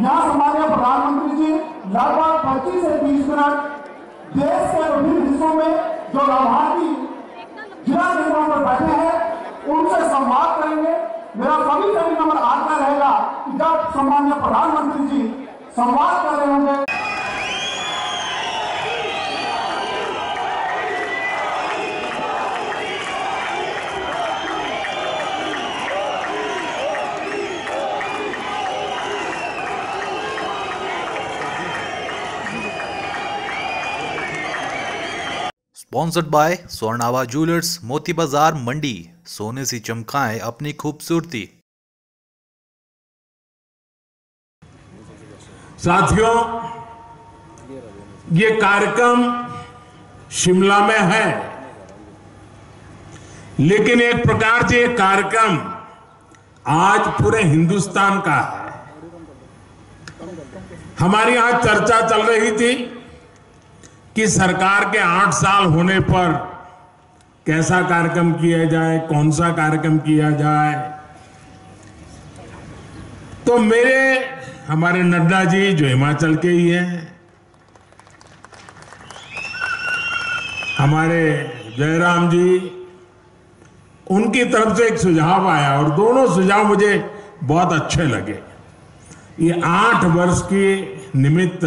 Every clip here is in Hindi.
यहाँ हमारे प्रधानमंत्री जी लगभग पच्चीस से बीस मिनट देश के विभिन्न हिस्सों में जो लाभार्थी जिला निर्माण पर बैठे हैं, उनसे संवाद करेंगे। मेरा सभी सभी नंबर आठ रहेगा जब सम्मान्य प्रधानमंत्री जी संवाद कर रहे होंगे स्पॉन्सर्ड बाय स्वर्णावा ज्वेलर्स मोती बाज़ार मंडी सोने से चमकाएँ अपनी खूबसूरती। साथियों, ये कार्यक्रम शिमला में है। लेकिन एक प्रकार से कार्यक्रम आज पूरे हिंदुस्तान का है। हमारी यहाँ चर्चा चल रही थी कि सरकार के आठ साल होने पर कैसा कार्यक्रम किया जाए, कौन सा कार्यक्रम किया जाए? तो मेरे, हमारे नड्डा जी जो हिमाचल के ही हैं, हमारे जयराम जी, उनकी तरफ़ से एक सुझाव आया और दोनों सुझाव मुझे बहुत अच्छे लगे। ये आठ वर्ष के निमित्त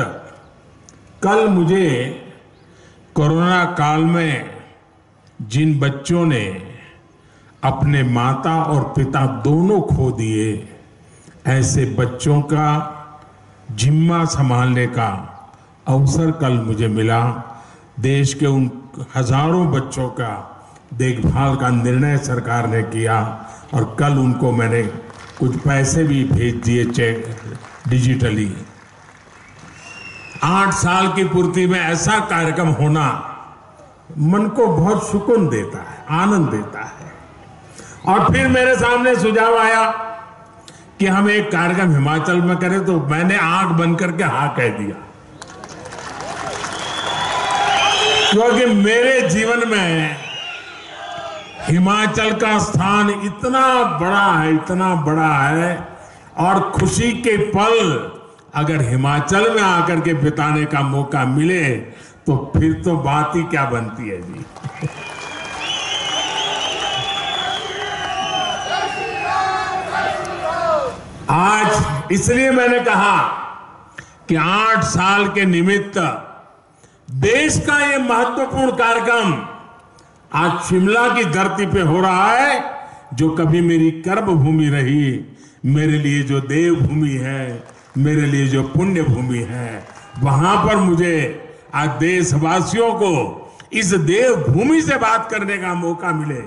कल मुझे कोरोना काल में जिन बच्चों ने अपने माता और पिता दोनों खो दिए, ऐसे बच्चों का जिम्मा संभालने का अवसर कल मुझे मिला। देश के उन हज़ारों बच्चों का देखभाल का निर्णय सरकार ने किया और कल उनको मैंने कुछ पैसे भी भेज दिए चेक, डिजिटली। आठ साल की पूर्ति में ऐसा कार्यक्रम होना मन को बहुत सुकून देता है, आनंद देता है। और फिर मेरे सामने सुझाव आया कि हम एक कार्यक्रम हिमाचल में करें तो मैंने आँख बंद करके हाँ कह दिया। क्योंकि मेरे जीवन में हिमाचल का स्थान इतना बड़ा है, इतना बड़ा है, और खुशी के पल अगर हिमाचल में आकर के बिताने का मौका मिले तो फिर तो बात ही क्या बनती है जी? आज इसलिए मैंने कहा कि आठ साल के निमित्त देश का ये महत्वपूर्ण कार्यक्रम आज शिमला की धरती पे हो रहा है, जो कभी मेरी कर्म भूमि रही, मेरे लिए जो देवभूमि है। मेरे लिए जो पुण्य भूमि है, वहाँ पर मुझे आज देशवासियों को इस देवभूमि से बात करने का मौका मिले।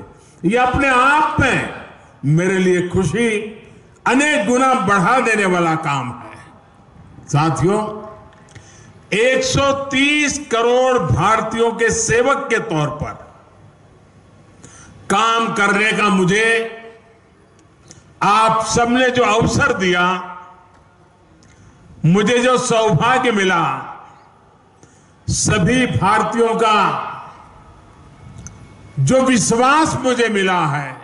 ये अपने आप में मेरे लिए खुशी, अनेक गुना बढ़ा देने वाला काम है। साथियों 130 करोड़ भारतीयों के सेवक के तौर पर काम करने का मुझे आप सबने जो अवसर दिया मुझे जो सौभाग्य मिला, सभी भारतीयों का जो विश्वास मुझे मिला है,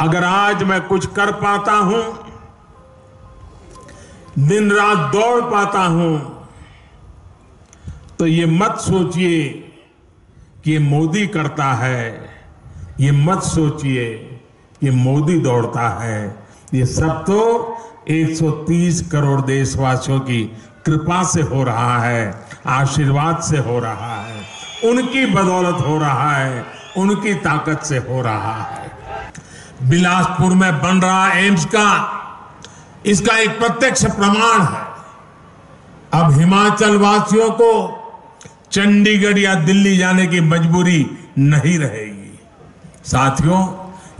अगर आज मैं कुछ कर पाता हूँ, दिन रात दौड़ पाता हूँ तो ये मत सोचिए कि ये मोदी करता है, ये मत सोचिए कि मोदी दौड़ता है। ये सब तो 130 करोड़ देशवासियों की कृपा से हो रहा है, आशीर्वाद से हो रहा है, उनकी बदौलत हो रहा है, उनकी ताकत से हो रहा है। बिलासपुर में बन रहा एम्स का, इसका एक प्रत्यक्ष प्रमाण है। अब हिमाचल वासियों को चंडीगढ़ या दिल्ली जाने की मजबूरी नहीं रहेगी। साथियों,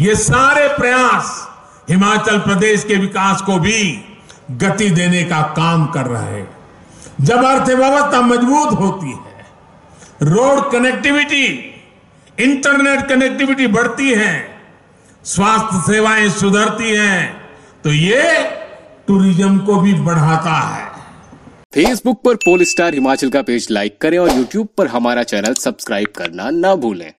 ये सारे प्रयास हिमाचल प्रदेश के विकास को भी गति देने का काम कर रहे हैं। जब अर्थव्यवस्था मज़बूत होती है, रोड कनेक्टिविटी इंटरनेट कनेक्टिविटी बढ़ती है, स्वास्थ्य सेवाएँ सुधरती हैं तो ये टूरिज़्म को भी बढ़ाता है। फेसबुक पर पोल स्टार हिमाचल का पेज लाइक करें और यूट्यूब पर हमारा चैनल सब्सक्राइब करना ना भूलें।